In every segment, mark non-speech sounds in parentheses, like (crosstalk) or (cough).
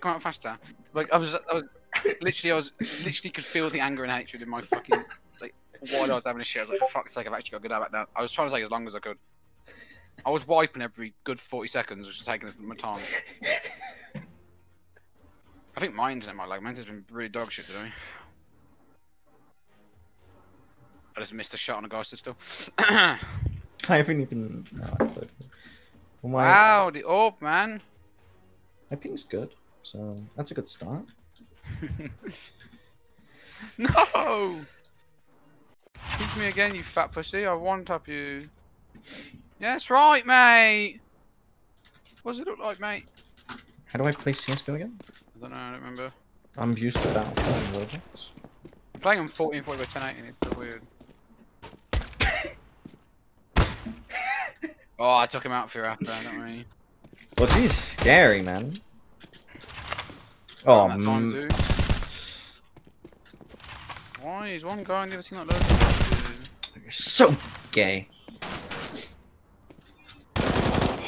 shit, come out faster. Like I was, I was literally, I was literally could feel the anger and hatred in my fucking like while I was having a shit. I was like, for fuck's sake, I've actually got to go back now. I was trying to take as long as I could. I was wiping every good 40 seconds, which is taking as my time. I think my internet, my like, mine's been really dog shit today. I just missed a shot on a stood still. (coughs) I haven't even. No, I. My, wow, the orb, man. my ping's good, so that's a good start. (laughs) No! Kick me again, you fat pussy. I want up you. Yeah, that's right, mate. What does it look like, mate? How do I play CS:GO again? I don't know. I don't remember. I'm used to Battlefield and Roblox. I'm playing on 14, 40 by 1080. It's a bit weird. (laughs) oh, I took him out for your app there, don't worry. Well, geez, scary, man. Oh, that time mm, too. Why is one guy and the other team not loading? you're so gay.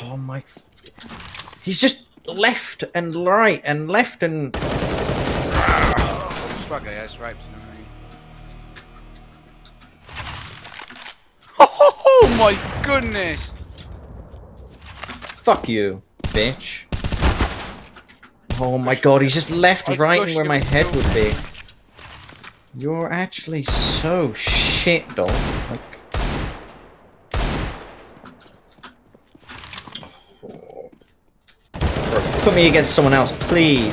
Oh my. He's just left and right and left and. Swagger, yeah, it's raped. You know what I mean? Oh my goodness! Fuck you, bitch. Oh my god, he's just left I right where my head would be. You're actually so shit, dog. Like. Oh. Put me against someone else, please.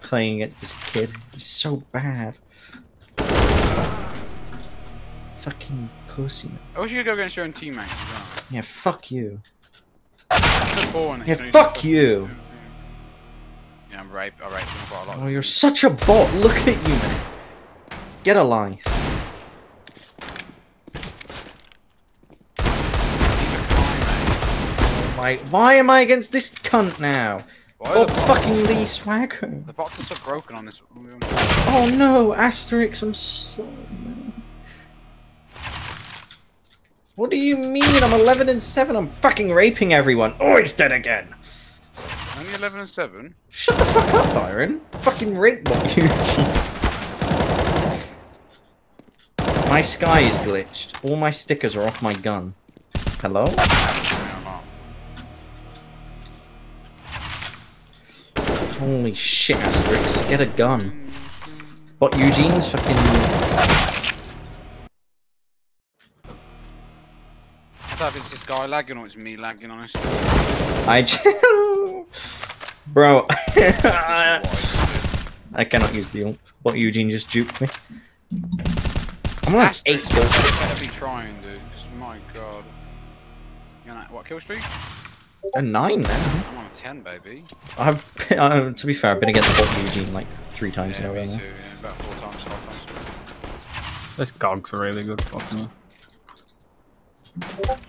Playing against this kid. He's so bad. Fucking pussy. man. I wish you could go against your own teammates. Yeah, fuck you. Just boring that Yeah, fuck you. Yeah, I'm raped. I raped a lot. Oh, you're such a bot. Look at you, man. Get a life. Oh, my, why am I against this cunt now? Oh, are fucking Lee Swagger. the box is so broken on this. Oh no, Asterix, I'm so. What do you mean? I'm 11 and 7. I'm fucking raping everyone. Oh, he's dead again. Only 11 and 7. Shut the fuck up, Byron. Fucking rape bot, you. (laughs) My sky is glitched. All my stickers are off my gun. Hello? Holy shit, Asterix. Get a gun. But Eugene's fucking. I don't know if it's this guy lagging or it's me lagging, honestly. I. (laughs) j- Bro. (laughs) I cannot use the ult. But Eugene just juked me. I'm on like 8 Asterix, kills. you better be trying, dude. 'cause my god. You're on, what, kill streak? A 9 now. I'm on a 10, baby. I've, (laughs) uh, to be fair, I've been against bot Eugene like three times Yeah, in a row me now. Yeah, about four times, five times. This Gog's a really good fuck me.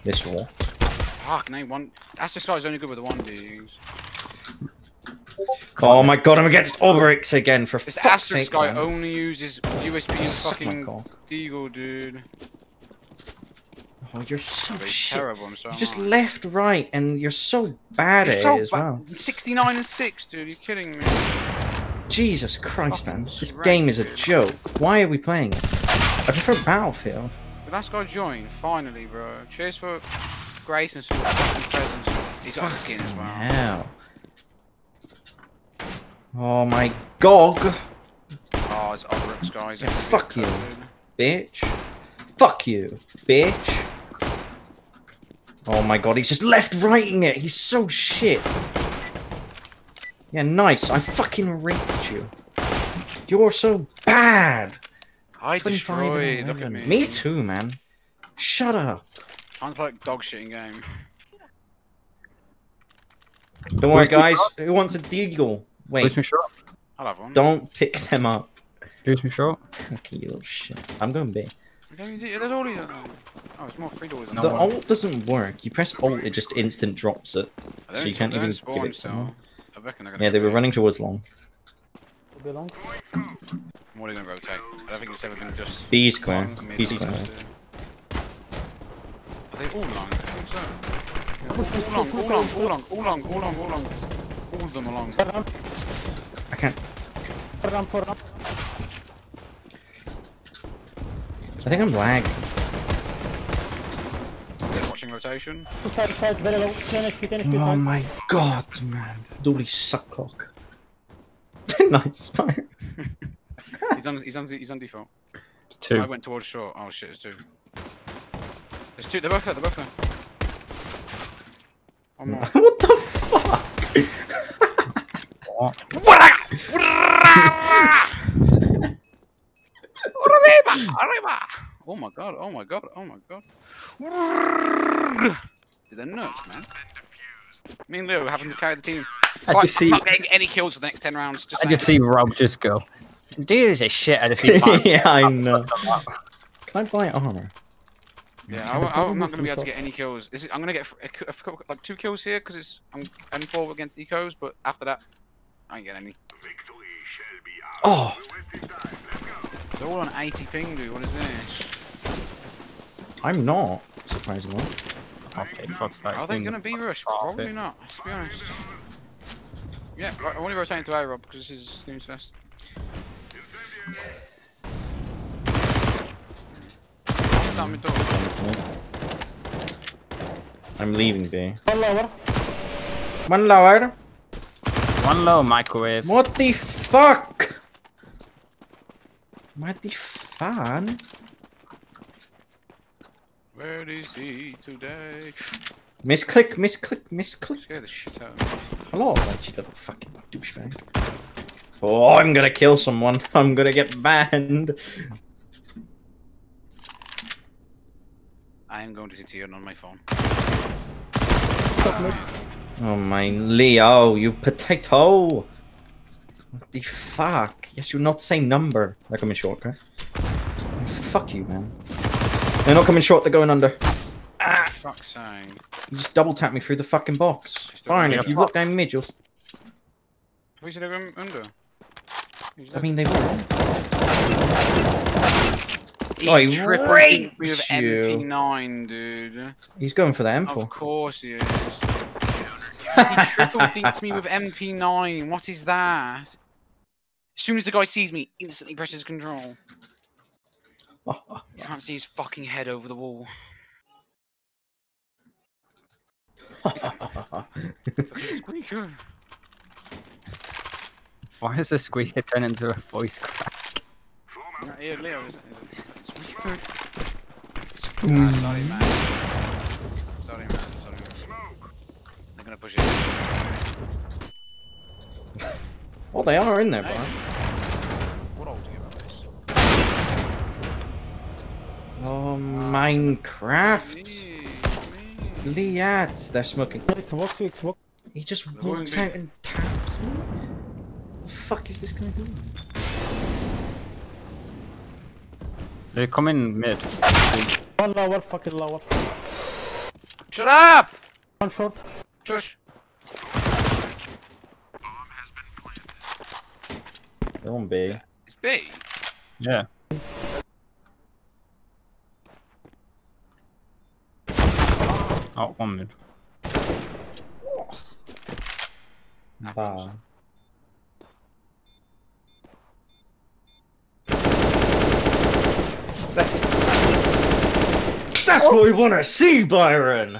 This war. Fuck, name one. That's this guy's only good with the one dudes. Oh my god, I'm against Oberix again for This fuck's sake, guy man. only uses USB and fucking. Deagle, dude. Oh, you're so He's shit. terrible, I'm sorry. You just left, right, and you're so bad at so it as well. 69 and 6, dude. You're kidding me. Jesus Christ, Fucking man. This game is a dude. joke. Why are we playing it? I prefer Battlefield. The last guy joined, finally, bro. Cheers for Grace and for fucking presents. He's got a skin as well. Now. Oh my gog, Oh, it's Oberix, guys. Yeah, fuck you. bitch. Fuck you, bitch. Oh my god, he's just left righting it. He's so shit. Yeah, nice. I fucking raped you. You're so bad. I destroyed. Look at me. Me too, man. Shut up. Play like dog shit in game. Don't worry, guys. shot? Who wants a deagle? Boost Wait, me short. I'll have one. don't pick them up. Boost me short. Okay, you little shit. I'm going B. Okay, There's all these. Oh, it's more free doors. than No the that. one. ult doesn't work. You press ult, it just instant drops it. So you can't even spawn, give it so someone. I reckon they're gonna Yeah, they were running towards long. What are they gonna rotate? I don't think it's ever gonna just. B square. long, mid, B square. Are they all long? I think so. All long, all long, all long, all long, all long, all long, all pulled them along. Four ramp, I can't. four ramp, four ramp. I think I'm lagging. They're watching rotation. Two side, side, very low. 10 HP, 10 HP, Oh side. my god, man. Dooley suckcock. (laughs) nice fire. He's on. He's on. He's on default. Two. I went towards short. Oh shit, it's two. There's two. They're both there. They're both there. One more. (laughs) what the fuck? What? Arriba! Arriba! Oh my god, oh my god, oh my god. They're nuts, man. Me and Leo are having to carry the team. I Fine, just see- I'm not getting any kills for the next 10 rounds. Just I just saying. see Rob just go. Dude, this is shit. I just see (laughs) five. yeah, I know. Can I buy armor? Yeah, (laughs) I, am not going to be able to get any kills. Is it, I'm going to get a, cou- a like two kills here because it's I'm N4 against ecos, but after that, I ain't getting any. Oh, They're all on 80 ping, dude. What is this? I'm not, surprisingly. Okay, fuck that. Are they going to be rushed? Probably not, to be honest. Yeah, right, I'm only rotating to A, Rob, because this is Snooze Fest. Down mid door. I'm leaving B. One lower. One lower. One low microwave. What the fuck? What the fan? Where is he today? Misclick, misclick, misclick. Scare the shit out of me. Hello, you little fucking douchebag. Oh, I'm gonna kill someone. (laughs) I'm gonna get banned. I am going to CT on my phone. Oh my Leo, you potato! What the fuck? Yes, you're not same number. They're coming short, okay? Fuck you, man. They're not coming short, they're going under. Ah! Fuck's sake. You just double tap me through the fucking box. Fine, if you look down mid, you'll... Have we seen him under? I mean, they will. He oh, he triple raped dinked me with you. MP9, dude. He's going for the Of M4. course he is. he (laughs) triple dinked me with MP9. What is that? As soon as the guy sees me, instantly presses control. (laughs) You can't see his fucking head over the wall. Squeaker. Why does the squeaker turn into a voice crack? Right here, Leo, is it? Squeaker. Ah, sorry, man. Sorry, man. Sorry, man. They're gonna push it. oh, they are in there, bro. What old are you about this? Oh, Minecraft. Me, me. Liat, they're smoking. Xbox, Xbox. He just walks out and taps me. What The fuck is this guy doing? Eh, They're coming mid. One lower, fucking lower. Shut up! One short. Shush. They're on B. It's B. Yeah. Oh, one mid. Bah. That's what we want to see, Byron!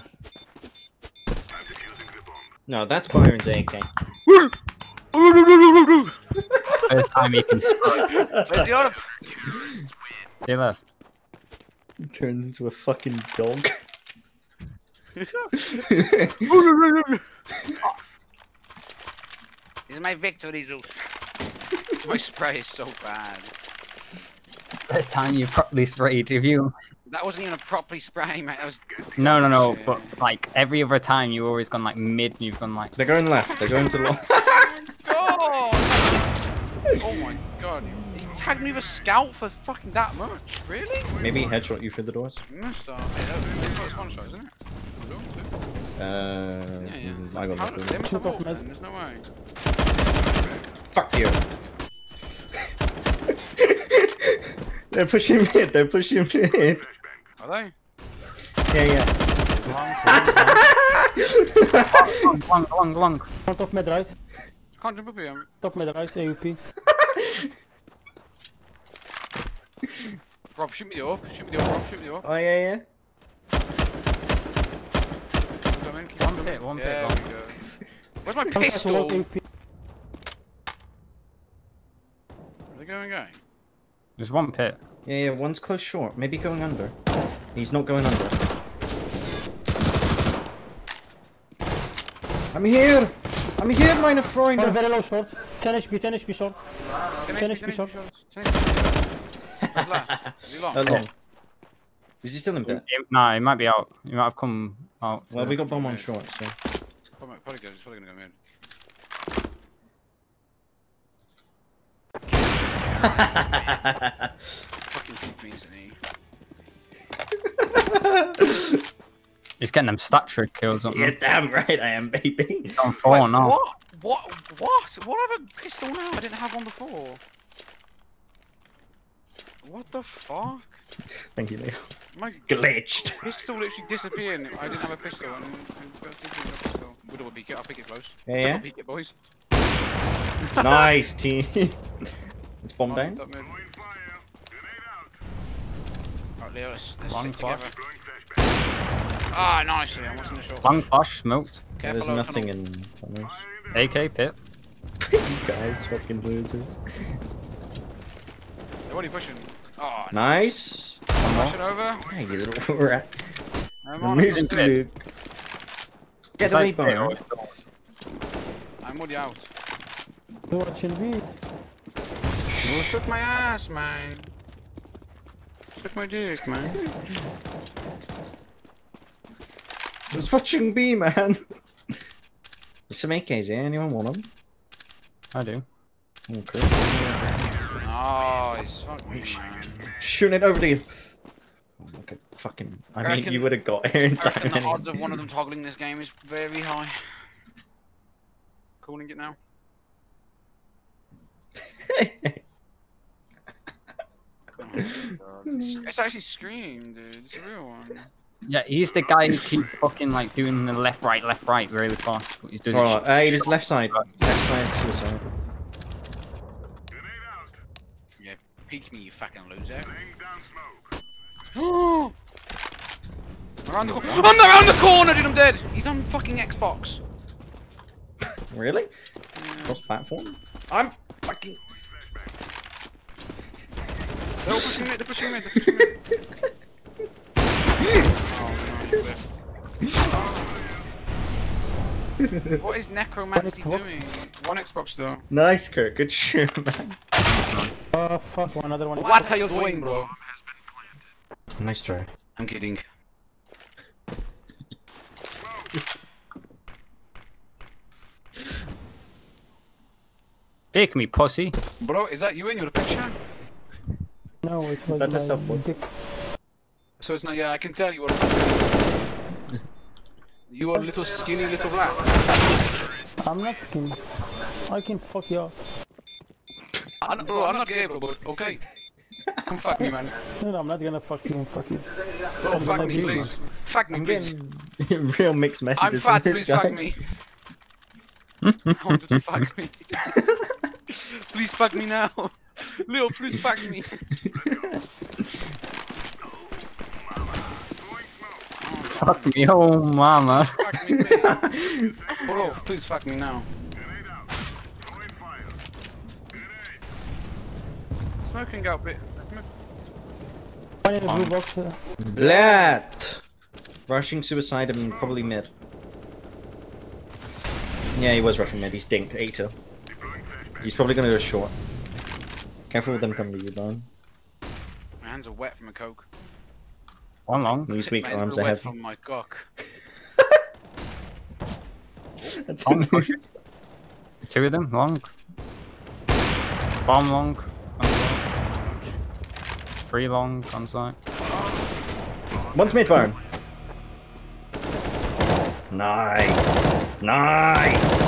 No, that's Byron's AK. First time he can speak. Where's the other? They left. Turned into a fucking dog. This is my victory, Zeus. my spray is so bad. First time you properly sprayed. If you. That wasn't even a properly spray, mate. That was. No, no, no. Shit. But like every other time, you always gone like mid. and You've gone like. They're going left. They're going to left. (laughs) God! Oh my god. He tagged me with a scout for fucking that much? Really? Maybe he headshot you through the doors. Must have. Yeah, one shot, isn't it? Uh, Yeah, yeah. I got How, nothing. they must have Took all off med. then, there's no way. Fuck you. They're pushing mid. They're pushing mid. Are they? Yeah, yeah. long, long, long, long. Front of mid right. Can't jump up here. Top mid right, AWP. Rob, shoot me the up. Shoot me the up, Rob. Shoot me the up. Oh yeah, yeah. Keep coming, keep One coming. pit, one pit, There long. we go. Where's my pistol? right, Are they going, going? There's one pit. Yeah, yeah, one's close short. Maybe going under. He's not going under. I'm here! I'm here, meine One Freunde! very low short. 10 HP, 10 HP short. 10 Finish HP, me shot. 10 HP. Where's left? Is he long? How long? Is he still in bed? Nah, he might be out. He might have come out. Well, we got bomb on short, so. Probably, probably probably gonna go mid. Fucking keep me, isn't? He's getting them stature kills up yeah, there. damn right I am, baby. On four Wait, now. What? What? What? What have a pistol now? I didn't have one before. What the fuck? Thank you, Leo. My Glitched. pistol literally disappeared. I didn't have a pistol. And, and first thing was a pistol. We'll double peek it. I'll pick it close. Yeah, Double yeah? peek it, boys. nice team. (laughs) it's bomb Alright, down. top mid. Leo, let's, let's Long stick flash. together. Ah, nice, Leo. What's in the short? Long flash, smoked. Careful, There's nothing tunnel. in tunnels. AK pit. (laughs) you guys, fucking losers. They're already pushing. Oh, Nice. pushing over. Hey, you little (laughs) rat. I'm on. Miss Get It's the like- rebound. I'm already out. Watching B. Oh, suck my ass, man. Suck my dick, man. It's watching B, man. There's some AKs here. Anyone want them? I do. Okay. Nice. Fuck me, man. Shooting it over to you. Oh, okay, fucking. I, I mean, reckon- you would have got here in I reckon time. the anyway. odds of one of them toggling this game is very high. Calling it now. (laughs) God. It's, uh, (laughs) it's actually Scream, dude. It's a real one. Yeah, he's the guy who keeps fucking like doing the left, right, left, right really fast. But he's doing Right, it. hey, just left side. Left side, suicide. Yeah, peek me, you fucking loser. (gasps) around the corner. I'm around the corner, dude. I'm dead. He's on fucking Xbox. Really? Yeah. Cross platform? I'm fucking. They're all pushing me. They're pushing me. They're pushing me. oh (laughs) no. what is necromancy One doing? One Xbox though. Nice, Kurt. Good shoot, man. Oh fuck, One another one. What are you doing, bro? Nice try. I'm kidding. Pick me, pussy. Bro, is that you in your picture? No, it was that a my softball? dick. So it's not. Yeah, I can tell you are. You are a little skinny little black. I'm not skinny. I can fuck you up. I'm, bro, I'm not gay, bro, but okay. Come fuck me, man. No, no, I'm not gonna fuck you. Fuck you. Bro, I'm fuck gonna me, beat you. please. Fuck me, I'm please. (laughs) real mixed messages. I'm fat, from please this guy. fuck me. I want you to fuck me. please fuck me now. (laughs) (laughs) Leo, please fuck me. Fuck me, oh mama. Fuck me, please. Bro, please fuck me now. Smoking out bit. One blue box. Uh, Blat! Rushing suicide and probably mid. Yeah, he was rushing mid. He's dinked. 8 He's probably gonna go short. Careful with them coming to you, Don. My hands are wet from a coke. One long. These weak arms are are wet heavy. from my cock. Long. (laughs) Two of them, long. Bomb long. on site. Three long on site. One's mid barn. Nice. Nice.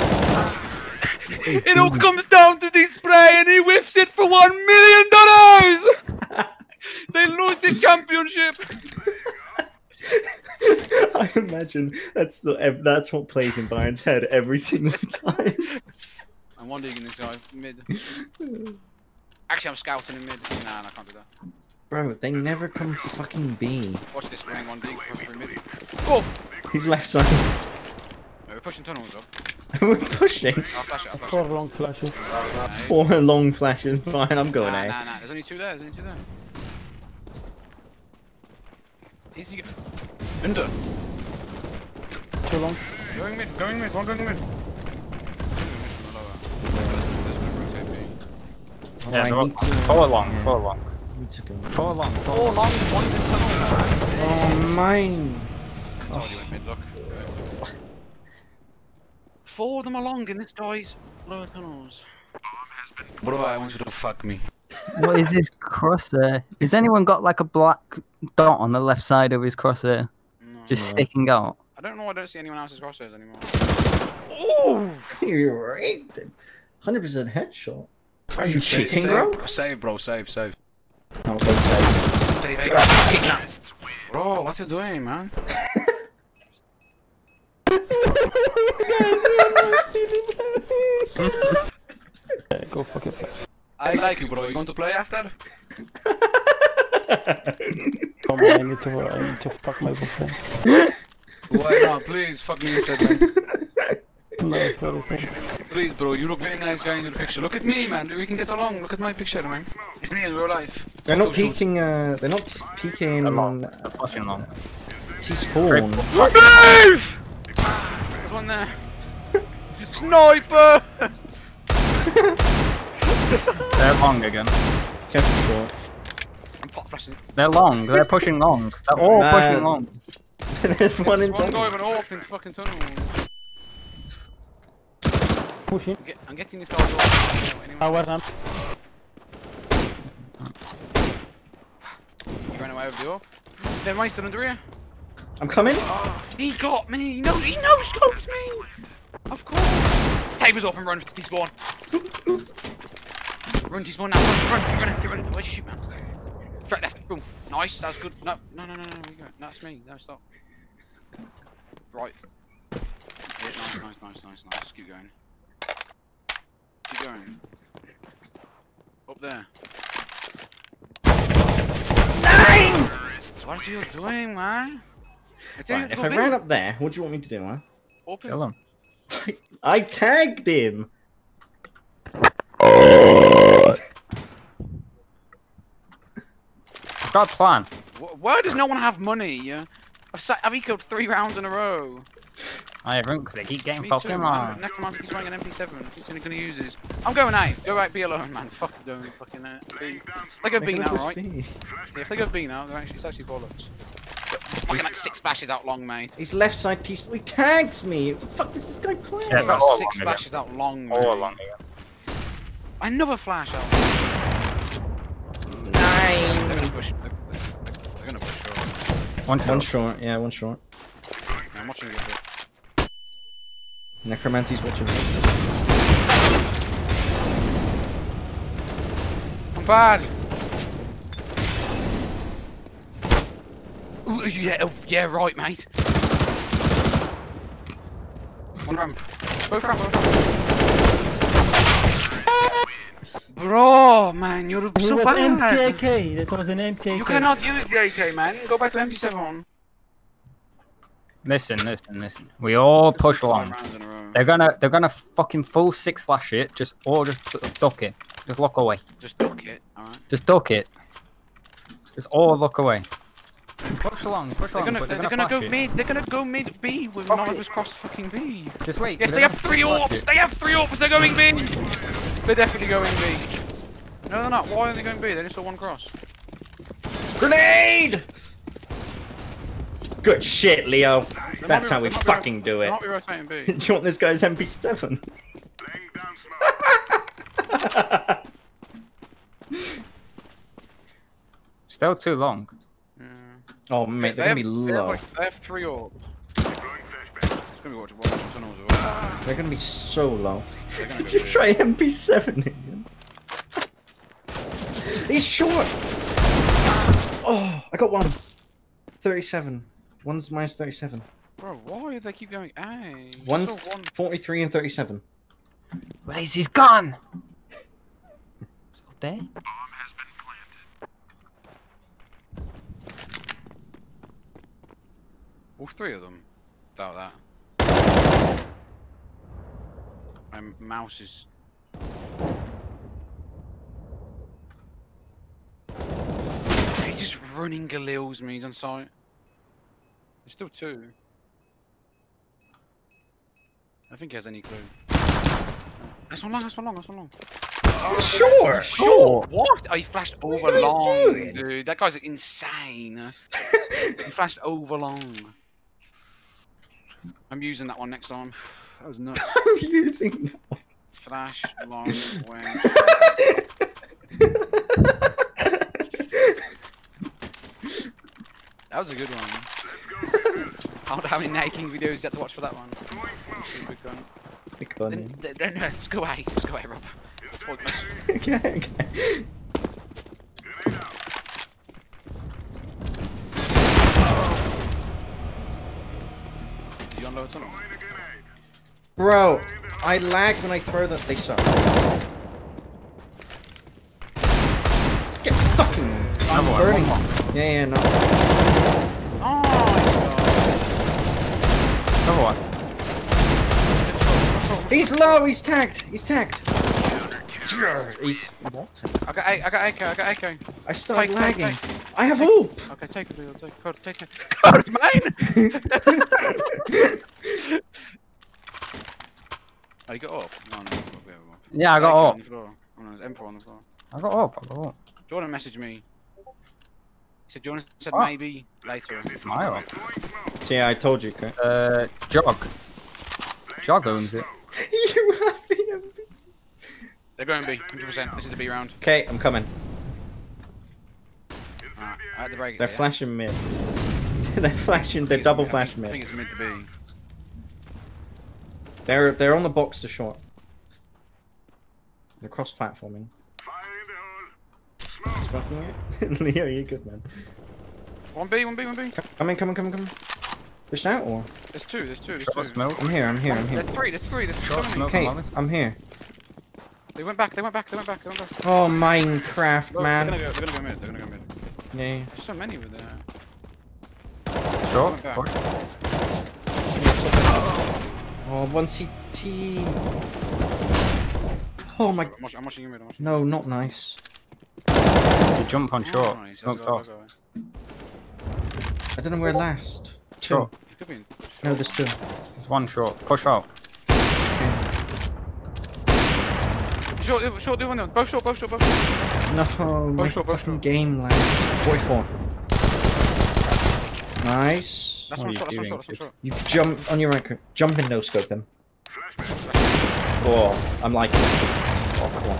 It all comes down to this spray and he whiffs it for one million dollars! (laughs) they lose the championship! I imagine that's the that's what plays in Byron's head every single (laughs) time. I'm one digging this guy mid. (laughs) Actually, I'm scouting in mid. Nah, nah, I can't do that. Bro, they never come fucking B. Watch this going one dig push through mid. Go! He's left side. No, we're pushing tunnels up. (laughs) We're pushing. I'll flash it. I'll flash Four long flashes. Four long flashes. Fine, I'm going nah, A. nah, nah. There's only two there. There's only two there. Easy. go- Under. Too long. Going mid. Going mid. One going mid. Yeah, I they're need to- four long, yeah, four long. I need to go. Four long, four Four long. long, one in the tunnel. Oh, mine. I told you went mid, look. Four of them are long in this guy's lower tunnels. What do I want you to fuck me? What is this crosshair? Has anyone got like a black dot on the left side of his crosshair? No. Just No. sticking out? I don't know why I don't see anyone else's crosshairs anymore. You're right. 100% headshot. Are you Save, cheating, save, bro? Save, bro, save, save. Oh, don't say. Save, Bro, what you doing, man? Yeah, go fuck yourself. I like you, bro. You going to play after? Come on, I need to, I need to fuck my boyfriend. Why not? Please, fuck me instead, man. No, it's not the same. Please, bro. You look very nice guy in the picture. Look at me, man. We can get along. Look at my picture, man. It's me in real life. They're not peeking, uh, they're not peeking They're long. They're pushing long. T-spawn. Move! There's one there. (laughs) Sniper! They're long again. Careful short. I'm pop flashing. They're long. They're pushing long. They're all Nah. pushing long. (laughs) There's one in There's one guy with tunnel. an AWP in the fucking tunnel. Pushing. I'm, get, I'm getting this guy AWP. Anyway, Power ramp. he ran away with the AWP. Then why still under here? I'm coming. Oh, he got me. He knows. He knows scopes me. Of course. Tables up and run to T-spawn. run T-spawn now. Run, run, run, run. Where'd you shoot, man? Straight left. Boom. Nice. That's good. No, no, no, no, no. That's me. No, stop. Right. Yeah, nice, nice, nice, nice, nice. Keep going. Keep going. Up there. Nine! What are you doing, man? I tell you Right, if I ran up there, what do you want me to do, huh? Open. Kill them. I tagged him! I've got a plan. Why does no one have money? Yeah. I've, sat, I've ecoed three rounds in a row. I haven't because they keep getting Me fucking too, long. man. Necromancer keeps running an MP7. He's only gonna use his. I'm going A. Go right, be alone, man. Fuck doing fucking uh, B. They go B They're now, gonna right? push B. Yeah, if they go B now, they're actually it's actually bollocks. Fucking like six flashes out long, mate. He's left side T He tags me! What the fuck does this guy play? Yeah, I've got six long, flashes out long, mate. All long again. Another flash out. Nine! They're gonna push. They're, they're, they're gonna push. Sure. One One shot. short, yeah, one short. Yeah, I'm watching you get hit. Necromancy's watching. I'm bad. Yeah, oh, yeah, right, mate. One ramp. Both ramp, both ramp. Bro, man, you're He so was bad. empty AK. That was an empty AK. You cannot use the AK, man. Go back to MP7. Listen, listen, listen. We all push Five long. rounds in a row. They're gonna, they're gonna fucking full six flash it. Just or just duck it. Just look away. Just duck it, alright. Just duck it. Just all look away. Push along, push They're along. gonna, but they're, they're gonna, gonna, go flash mid. They're gonna go mid B with none of us cross fucking B. Just wait. Yes, they're have three flash orbs. They have three orbs. They're going B. They're definitely going B. No, they're not. Why are they going B? They only saw one cross. Grenade! Good shit, Leo. They That's might how we they might be fucking do it. might be rotating B. (laughs) Do you want this guy's MP7? Still too long. Yeah. oh, mate, They they're gonna have- be They have, low. like, they have three orbs. It's gonna be watching watching tunnels as well. They're gonna be so low. They're Did go you try MP7 again? He's short! Oh, I got one. 37. One's minus 37. Bro, why do they keep going A? I One's one. 43 and 37. Where is his gun? (laughs) It's up there. All three of them. Doubt that. My mouse is. He just running Galil's me. He's on site. There's still two. I think he has any clue. That's one long. That's one long. That's one long. Sure, Sure. What? Oh, he flashed over long, doing? dude. That guy's insane. (laughs) he flashed over long. I'm using that one next time. That was nuts. (laughs) I'm using. Flash long when. (laughs) That was a good one. I wonder how many naking videos you have to watch for that one. Super gun. Pick one Then, in. then, then, no, let's go away. Let's go away, Rob. Let's walk this. okay, okay. Did you unload tunnel? Bro, I lag when I throw that. thing suck. Get fucking. I'm Another one, burning. one Yeah, yeah, no. Oh, Another one. He's low. He's tagged. He's tagged. He's what? I got I got AK, I got AK. I started Take, take, lagging. take. I have ult. Okay, take it, Leo, take it, Cody, take it. (laughs) Cody's mine! (laughs) I got up? No, no, no, no, no. Yeah, I Take it got on up. the floor. Oh, no, there's Emperor on the floor. I got up. I got up. Jordan messaged me. He said, Jordan said Oh. maybe later. My up. So yeah, I told you. Okay. Uh, Jog. Jog owns it. (laughs) you have the NPC. They're going B, 100%. This is the B round. Okay, I'm coming. Alright, I had to break. They're yeah? flashing mid. (laughs) they're flashing. They're double mid- I flashing think- I think it's mid to B. They're they're on the box to short. They're cross platforming. Smoking it. (laughs) Leo, you're good man. One B, one B, one B. Come in, come in, come in, come in. Push out or? There's two, there's two, there's Shot two. smoke. I'm here, I'm here, I'm here. There's three, there's three, there's Shot so smoke. Okay, I'm here. They went back, they went back, they went back, they went back. Oh, Minecraft, Look, man. They're gonna, go, they're gonna go mid, they're gonna go mid. Yeah, yeah. There's so many over there. Short. Back. Oh, one CT. Oh my. I'm watching, I'm watching you I'm watching No, not nice. You jump on you. short. Nice, let's Smoked off. I don't know where last. Two. Short. It could be in- No, there's two. There's one short. Push out. Short, short, do one, both short, both short, both short. No, my short, both fucking short. game lag. 44. Nice. That's What one are you that's one doing, short, that's one kid? short. You jump on your right. click. Jump and no scope them. Oh, I'm liking it. Oh, come on.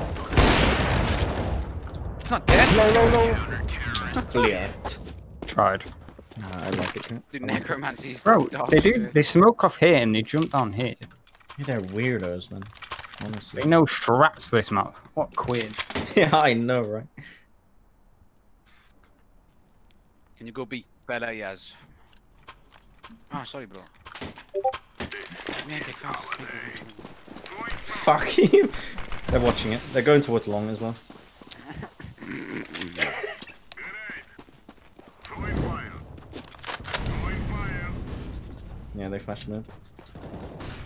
It's not dead. Low, low, low. Clear. Tried. Ah, I like it. Dude, I like it. necromancy's Bro, dog they do. shit. They smoke off here and they jump down here. Yeah, they're weirdos, man. Honestly. They know strats this map. What quid? (laughs) yeah, I know, right? Can you go beat Bella? Ah, sorry, bro. Fuck you. They're watching it. They're going towards long as well. Yeah, they flashed mid.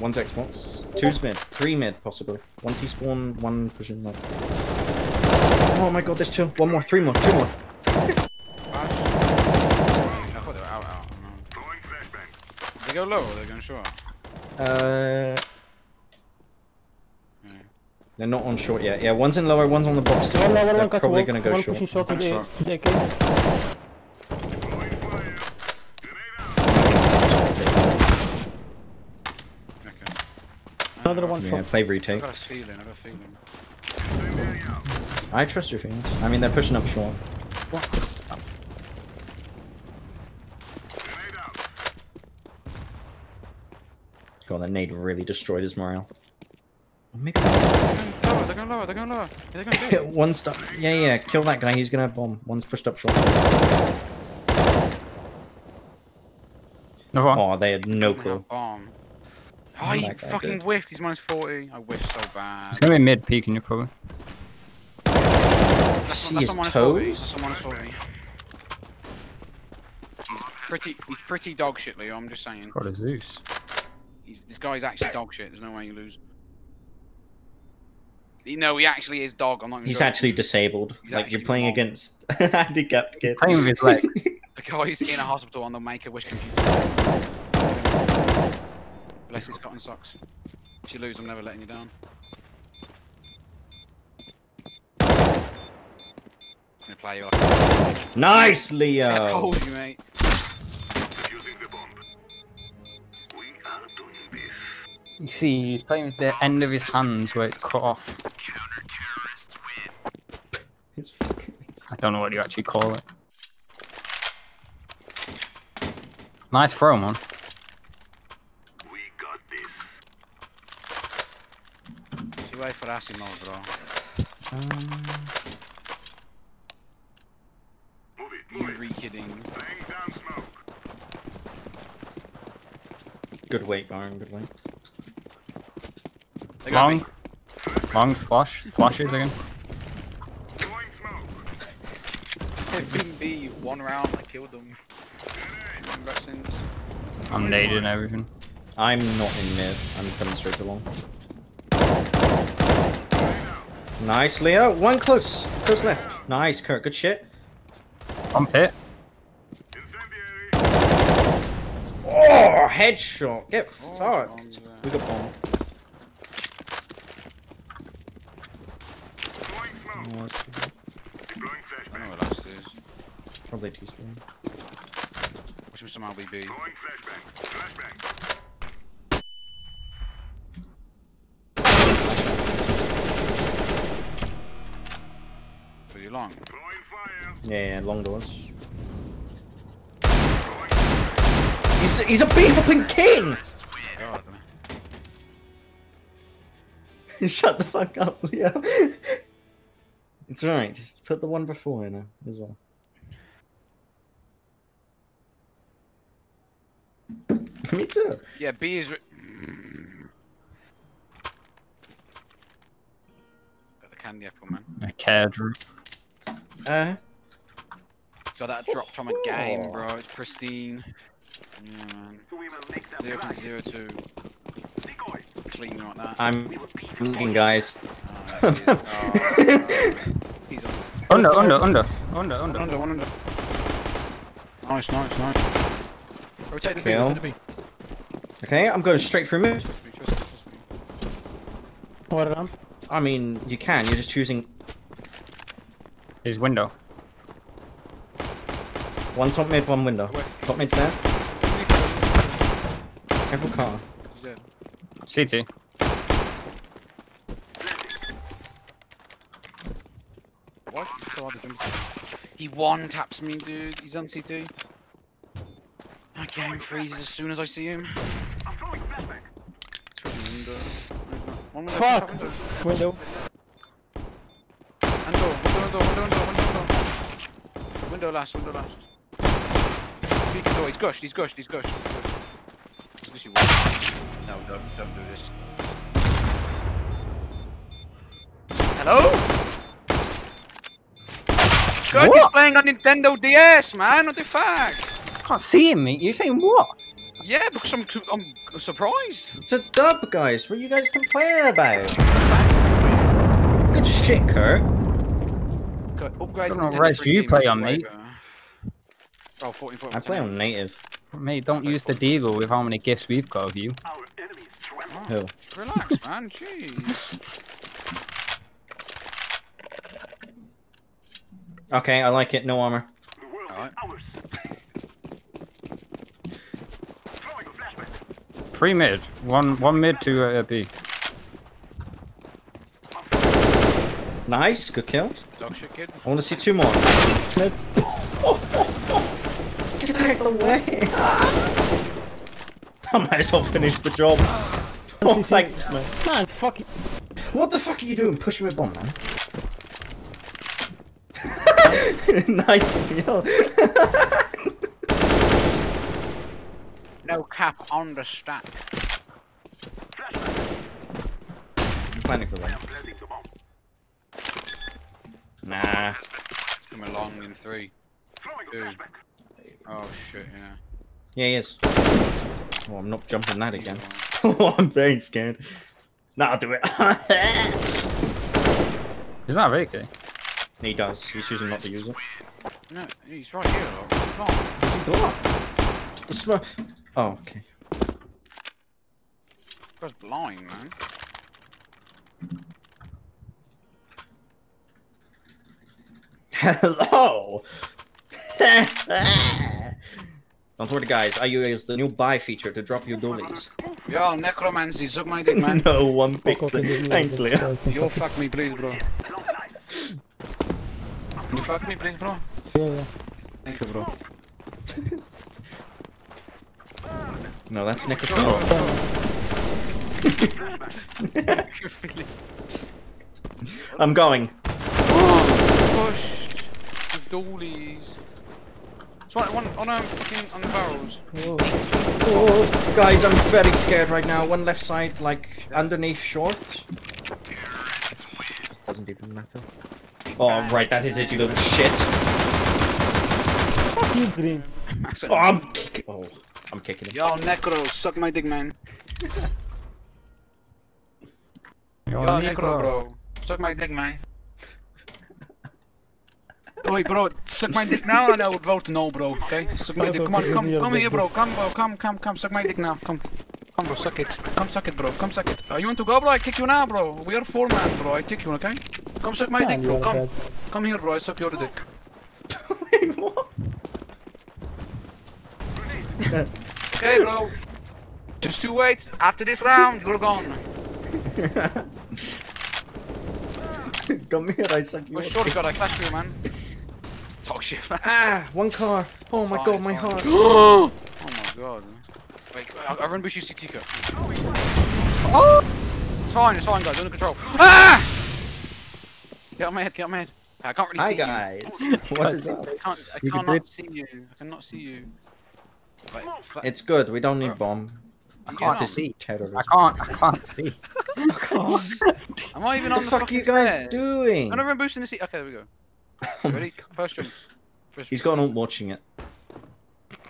One's Xbox, two's mid, three mid possibly. One T spawn, one pushing mid. Oh my god, there's two. One more, three more, two more. I thought they were out, out. No. They go low or they're going short? Uh, Yeah. they're not on short yet. Yeah, one's in lower, one's on the box. Still. One lower, They're probably gonna go one short. pushing short to the, short. to the Okay. Another one Yeah, shot. play I retake. got a feeling, I got a feeling. I trust your feelings. I mean, they're pushing up short. God, that nade really destroyed his morale. Maybe- They're going lower, they're going lower, they're going lower. Yeah, (laughs) they're going big. One's done. Yeah, yeah, kill that guy. He's gonna bomb. One's pushed up short. Another one. Oh, they had no clue. Bomb. Oh, Oh he fucking dude. whiffed. He's minus 40. I whiffed so bad. It's gonna be mid peeking you probably. That's, See that's his on minus 40. toes? That's minus 40. He's pretty, he's pretty dog shit, Leo. I'm just saying. God, a Zeus. He's, this guy's actually dog shit. There's no way you lose. You know, he actually is dog. I'm not He's joking. actually disabled. He's like you're playing wrong. against a (laughs) handicapped kid. Playing with his leg. (laughs) The guy's in a hospital on the Make a Wish computer. Bless his cotton socks. If you lose, I'm never letting you down. I'm gonna play you off. nice, I Leo. told you, mate. You see, he's playing with the end of his hands where it's cut off. It's fucking- I don't know what you actually call it. Nice throw, man. Si vai Frasimo, bro. You re-kidding. Good weight, Byron. Good weight. They got me. Long. Long flash. Flashes again. They've B one round. I killed them. I'm naded and everything. I'm not in mid. I'm coming straight along. Nice, Leo. One close. Close left. Nice, Kurt. Good shit. I'm hit. Oh, headshot. Get Oh, fucked. We got bomb. Oh, that's good. I know what last is. Probably too strong. Watch him somehow be B. Pretty long. Yeah, yeah, long doors. He's, he's a bee-hopping king! Oh, God, (laughs) Shut the fuck up, Leo. (laughs) it's alright, just put the one before in her as well. (laughs) Me too. Yeah, B is. Got the candy apple, man. A care drop. Uh, Got that dropped from a game, bro. It's pristine. Yeah, man. Zero point zero two. Clean like that. I'm looking, guys. Oh, shit. (laughs) Oh, he's on. Under, under, under. Under, One under. under, one under. Nice, nice, nice. Rotate the B, Kill. rotate the B. okay, I'm going straight through mid. What ramp? I mean, you can, you're just choosing His window. one top mid, one window. Top mid there. Careful car. He's. CT. What? He's so hard jump. He one taps me, dude. He's on CT. My game freezes as soon as I see him. Switching window. One window, Fuck. window. Window. Window, window, window, window, window. Window last, window last. Speaking door, he's gushed, he's gushed, he's gushed. He's gushed. This you. No, don't, don't do this. Hello? God, he's What? playing on Nintendo DS, man. What the fuck? I Can't see him, mate. You're saying what? Yeah, because I'm, I'm surprised. It's a dub, guys. What are you guys complaining about? Good shit, Kurt. Got upgrades. Don't know Nintendo res 3D you play on, multiplayer. mate. Oh, 14, 14, I play on native. Mate, don't use the deagle with how many gifts we've got of you. Our Who? Relax, man. Jeez. (laughs) Okay, I like it. No armor. Alright. Three mid. One one mid, two uh, B. Nice. Good kill. Dog shit, kid. I want to see two more. Mid. Get out of the way. I might as well finish the job. Oh, thanks, man. Man, fuck it. What the fuck are you doing pushing my bomb, man? (laughs) nice, yo. (laughs) No cap on the stack. I'm planning for that. Nah. Coming along in three, two. Oh shit, yeah. Yeah, he is. Oh, I'm not jumping that again. (laughs) oh, I'm very scared. Nah, I'll do it. (laughs) He's not that Ricky? he does. He's choosing not to use it. No, he's right here. Look. Come on. Does he block? The smoke. Oh, okay. This guy's blind, man. Hello. (laughs) Don't worry, guys. I use the new buy feature to drop your dollies. Yo, necromancy, suck my dick, man. (laughs) no one Fuck picked off, it. you little Thanks, Leo. (laughs) Yo, fuck me, please, bro. Can you fuck me, please, bro? Yeah, yeah. Thank you, bro. No, that's Necrocontrol. (laughs) You're I'm going. pushed. The dollies. It's one, one on um, fucking on the barrels. Oh, Oh, guys, I'm very scared right now. One left side, like underneath short. Doesn't even matter. Oh, right, that is it, you little shit. fuck you, Green. (laughs) Oh, I'm kicking. Oh, I'm kicking him. Yo, Necro, suck my dick, man. (laughs) Yo, Yo, Necro, bro. Suck my dick, man. Wait, bro, suck my dick now and I would vote no, bro, okay? Suck my dick, come on, come, come here, bro, come, bro, come, come, come, suck my dick now, come. Come, bro, suck it. Come, suck it, bro, come, suck it. Uh, you want to go, bro? I kick you now, bro. We are four man, bro, I kick you, okay? Come, suck my dick, bro, come. Come here, bro, I suck your dick. (laughs) Wait, what? Okay, bro. Just two wait. After this round, you're gone. (laughs) Come here, I suck you. Oh, sure, God, I clashed you, man. (laughs) Talk shit, man. Ah, one car. Oh my Fine, god, my fine. heart. (gasps) oh my god. Wait, I, I run bush you CT cut. It's fine, it's fine, guys. Under control. Ah! Get on my head, get on my head. I can't really Hi see guys. you. what is up? I can't, I can cannot do see you. I cannot see you. Wait, It's good. We don't need bomb. I you can't get on? see. Terrorism. I can't. I can't (laughs) see. (laughs) i'm I even What on the the fuck are fucking you guys stairs? doing? I'm gonna run boost in the seat. Okay, there we go. (laughs) Ready? First drink. First He's drink. got on watching it.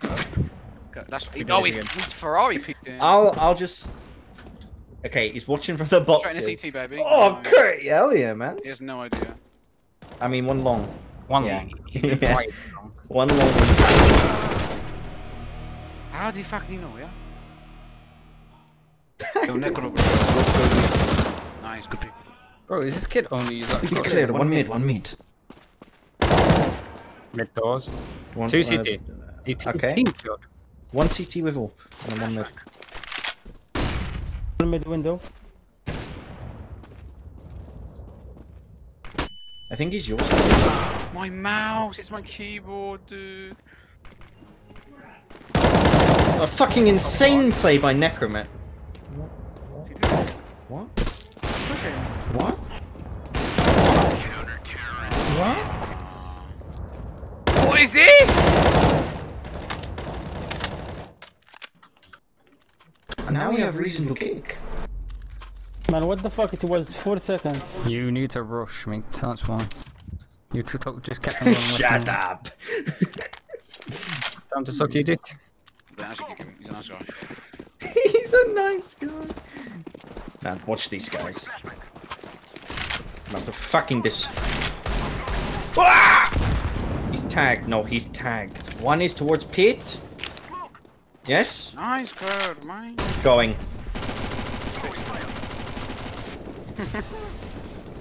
Okay, That's Keep oh, it he, he's Ferrari picked in. I'll I'll just. Okay, he's watching from the Straight in boxes. the CT, baby. Oh, oh No, great! Hell yeah, man. He has no idea. I mean, one long. One. Yeah. Yeah. Yeah. One long. How do you fucking know, yeah? (laughs) Go Necro, bro. Nice, good pick. Bro, is this kid only use Be like clear. One mid. One mid. mid doors? One, Two uh, CT. He t- okay. Team field. One CT with all. And one mid. Mid window. I think he's yours. My mouse, it's my keyboard, dude. A fucking insane play by Necromet. What? Okay. What? What is this? And now we have reason to kick. Man, what the fuck? It was 4 seconds. You need to rush me. That's why. You to talk, just kept on (laughs) going. Shut up. Time to suck your dick. He's a nice guy. He's a nice guy. Man, watch these guys. I'm about to fucking this. Ah! He's tagged. No, he's tagged. One is towards pit. Yes? Nice bird, man. Going. (laughs)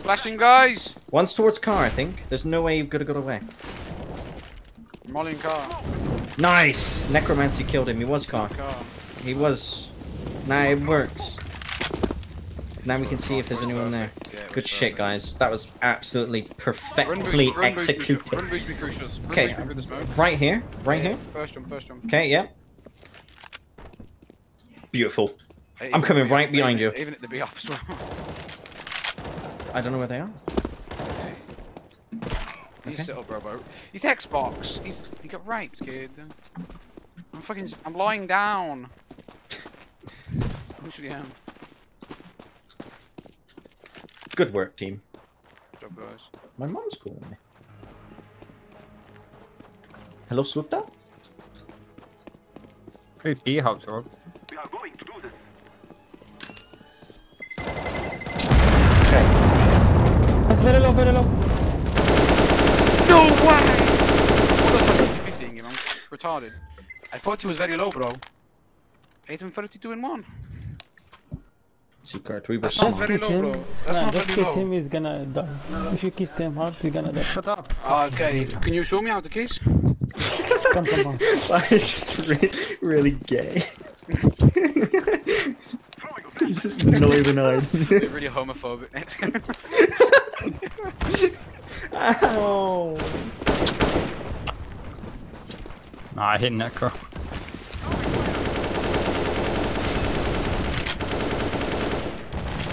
Flashing guys. One's towards car, I think. There's no way you've got to go away. Molly and car. Nice! Necromancy killed him. He was car. Car. He was. Nah, it works. Now we can see if there's anyone there. Good shit, guys. That was absolutely perfectly executed. Run boost me crucials. Run Okay, boost me through the smoke. right here, right here. First jump, first jump. Okay, yeah. Beautiful. I'm coming right behind you. Even at the (laughs) B. I don't know where they are. He's Okay. set up, bro, bro. He's Xbox. He's he got raped, kid. I'm fucking. I'm lying down. Literally am. Good work, team. Good job, guys. My mom's calling me. Hello, Swifta? Three B hops, Rob. It's very low, very low. No way! What the fuck is 15 game? I'm retarded. I thought he was very low, bro. 8 and 32 in 1. Secret, we were That's not very Kiss low, him. bro. That's Nah, not just very kiss low. him, he's gonna die. If you kiss him hard, he's gonna die. Shut up. Ah, okay, can you show me how to kiss? Come, come, come. It's just re- really gay. (laughs) (laughs) He's just not even eyed. It's really homophobic. (laughs) Ow. Nah, I hit Necro.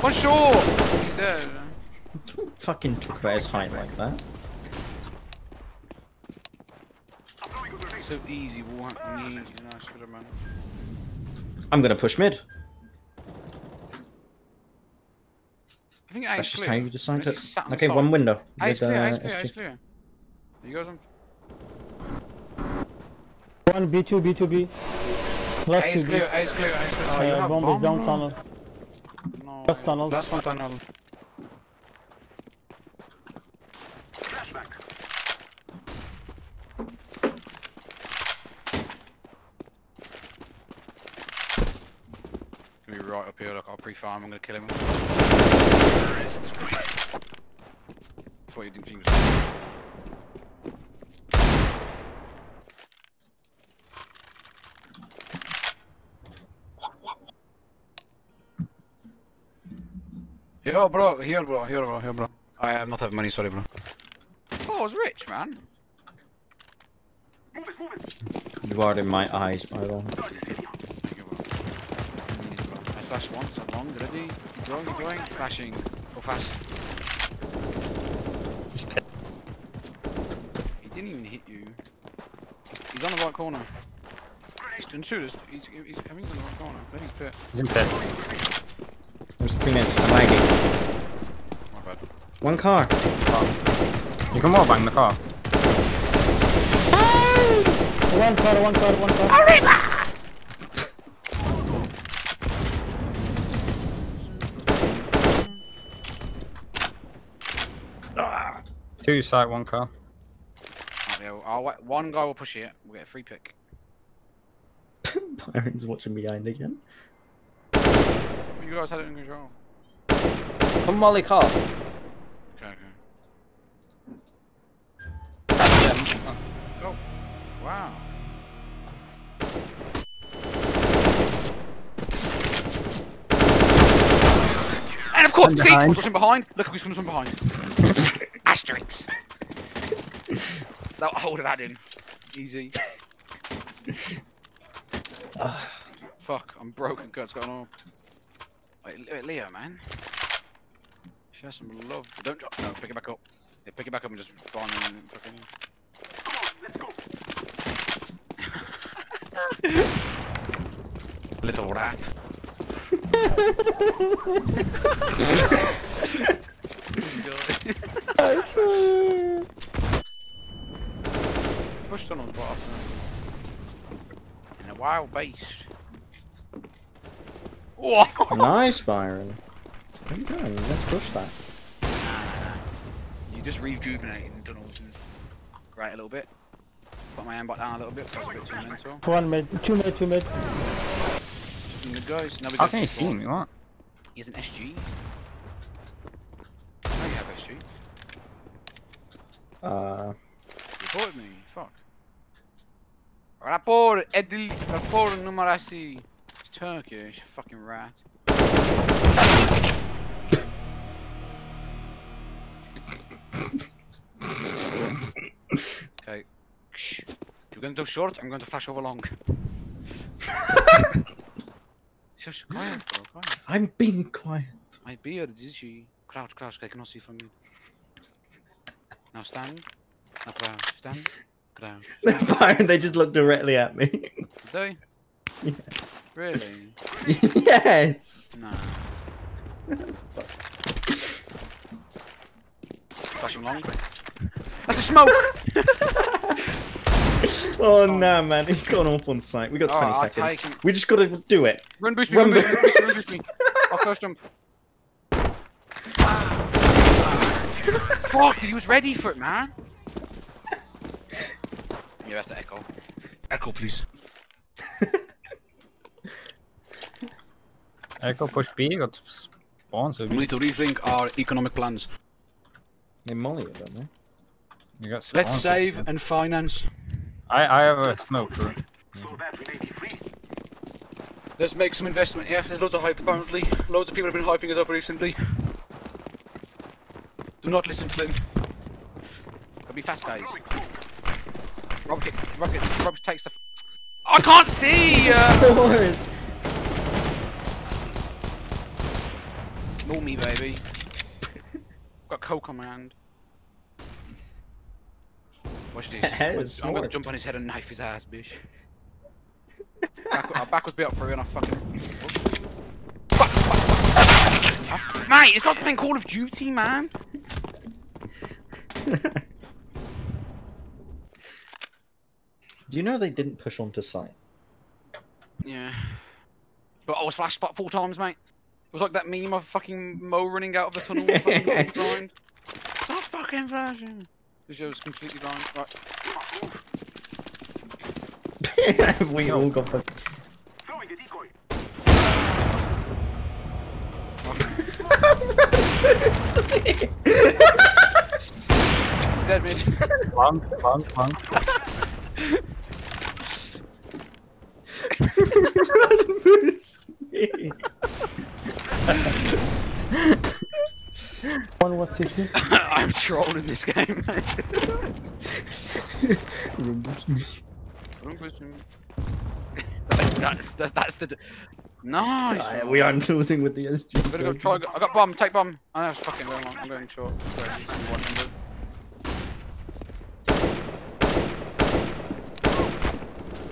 One short! He's dead. Fucking talk about his height like that. So easy, one knee, nice for the man. I'm gonna push mid. I think That's just clear. how you decide Unless he's sat to. Okay, side. one window. A's with, clear, uh, A's clear, SG. A's clear. You guys on? One B2, B2B. Last A's two B. clear, A's clear, A's clear. Oh, you Uh, have bomb is down tunnel. No. Last tunnel. Last one tunnel. Gonna be right up here, look, I'll pre-farm, I'm gonna kill him. Thought you didn't think he was Yo, bro, here, bro, here, bro, here, bro. I am not have money, sorry, bro. Oh, I was rich, man. You are in my eyes, by the way. Thank you, bro. I flash once, I'm long, ready? Keep going, keep going. Flashing. Go fast. He's pit. He didn't even hit you. He's on the right corner. He's doing shooters. He's, he's, I think he's on the right corner. Maybe he's pit. He's in pit. There's three minutes. I'm lagging. My bad. One car. You can wallbang the car. One car, one car, one car. Two side, one car. Alright, yo, I'll, wait- one guy will push it. We'll get a free pick. (laughs) Byron's watching behind again. You guys had it in control. Come Molly car. Okay, okay. Oh, wow. And of course, And see, behind. who's from behind? Look who's (laughs) from behind. Asterix. that, I would have had him. Easy. Fuck, I'm broken. What's going on? Wait, Leo, man. Show some love. Don't drop. No, pick it back up. Yeah, pick it back up and just bomb and fucking. Come on, let's (laughs) go. Little rat. (laughs) Push tunnel bottom. In a wild beast. Whoa! Nice, Byron. Where you going? Let's push that. You just rejuvenate in tunnels and right a little bit. Put my hand back down a little bit, so a bit too mental. One mid, two mid, two mid. And the guys, now we How can you see me? What? He has an SG. Oh, you have SG. Uh, Report me, fuck. Rapport, Edil, rapport numerasi. It's Turkish, fucking rat. okay. You're to do short, I'm to flash over long. Shush, quiet, bro, quiet. I'm being quiet. My beard is itchy. Crouch, crouch, I cannot see from you. Now stand. Now crouch, stand. Crouch. (laughs) They're Byron, they just look directly at me. Do you? yes. Really? (laughs) yes. No. Flashing long. That's a smoke! (laughs) Oh no, man, he's gone up on site. We got 20 Alright, I'll seconds. We just gotta do it. Run boost me, Run run, boost me, run boost me, run boost. boost me. I'll first jump. Fuck, he was ready for it, man. You have to echo. Echo, please. Echo push B, got spawns. So We need to rethink our economic plans. They molly it, don't they? you got spawns. Let's save and finance. I I have a smoke for it. Let's make some investment here. There's loads of hype apparently. Loads of people have been hyping us up recently. Do not listen to them. I'll be fast, guys. Rocket, rocket, rocket takes the. I can't see. Uh... (laughs) Boys. Ignore me, baby. Got coke on my hand. Watch this. (laughs) I'm gonna jump on his head and knife his ass, bitch. Back, I'll backwards be up for you and I'll fucking. Fuck, fuck, fuck. Mate, this guy's playing Call of Duty, man. Do you know they didn't push onto site? Yeah. But I was flashed spot four times, mate. It was like that meme of fucking Mo running out of the tunnel with fucking (laughs) not blind. Stop fucking flashing. This show's completely blind. Right. (laughs) we all got the. He's (laughs) dead, mid. Long, long, long. Boost me. One was 60. (laughs) I'm trolling this game, mate. Don't push me. that's, that, that's the. Nice. Ah, we are losing with the SG. I'm gonna go try. I got bomb. Take bomb. I know it's fucking going long. I'm going short. Sorry, it's only 100.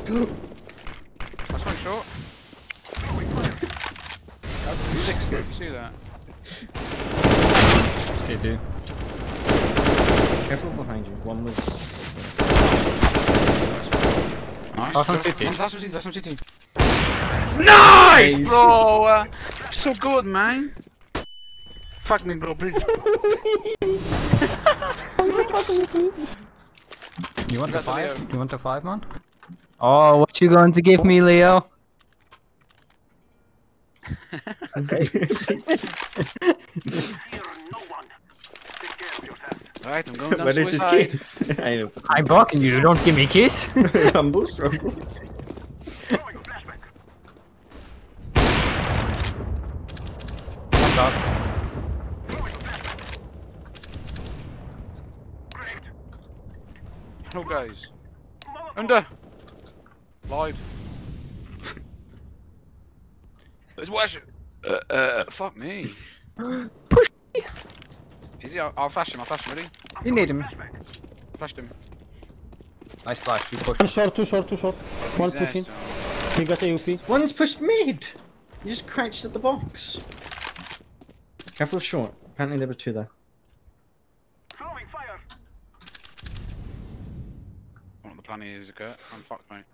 That's one short. That's six. Did you see that? Stay two. Careful behind you. One was. Nice. That's one city. That's one city. That's one city. Nice, Nice. bro. Uh, so good, man. Fuck me, bro, please. You want the the five? Leo. You want the five, man? Oh, what you going to give me, Leo? Alright, I'm going down Where is his suicide. kids? (laughs) I know. I'm blocking you. Don't give me a kiss. Rumbles, rumbles. One top. Hello, guys. Under. Lied. Let's watch it. Uh, uh, fuck me. Push. Is he? I'll, I'll flash him. I'll flash him. Ready? You need him. Flashed him. Nice flash. You push. One short, two short, two short. One He's there pushing. still. He got AWP. One's pushed mid. You just crouched at the box. Careful of short. Apparently there were two there. What the plan is, Kurt? I'm fucked, mate.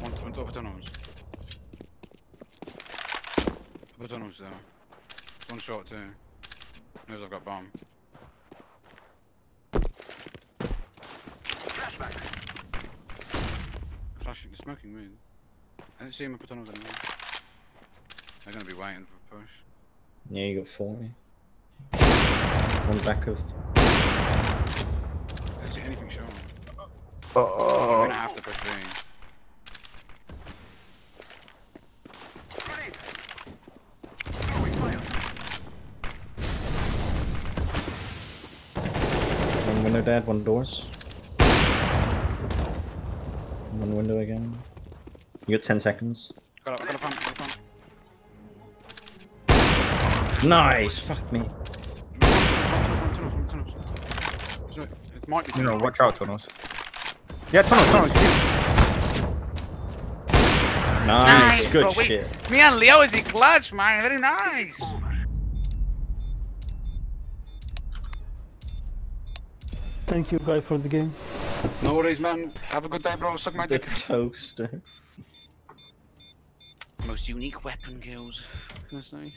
One, one top tunnels. Top tunnels there. One shot too. Knows I've got bomb. Flashback. Flashing, he's smoking weed. I didn't see him up tunnels anymore. They're gonna be waiting for a push. Yeah, you got 40. One back of. I don't see anything showing. I'm gonna have to push B. One window dead, one doors. One window again. You got 10 seconds. Got it, got a pump, got a pump. Nice. Fuck me. It might be. You know, watch out, tunnels. Yeah, tunnels, tunnels. Nice. Nice, Good bro, shit. Me and Leo is the clutch, man. Very nice. Thank you, guy, for the game. No worries, man. Have a good day, bro. Suck my The dick. toaster. Most unique weapon kills. Can I say?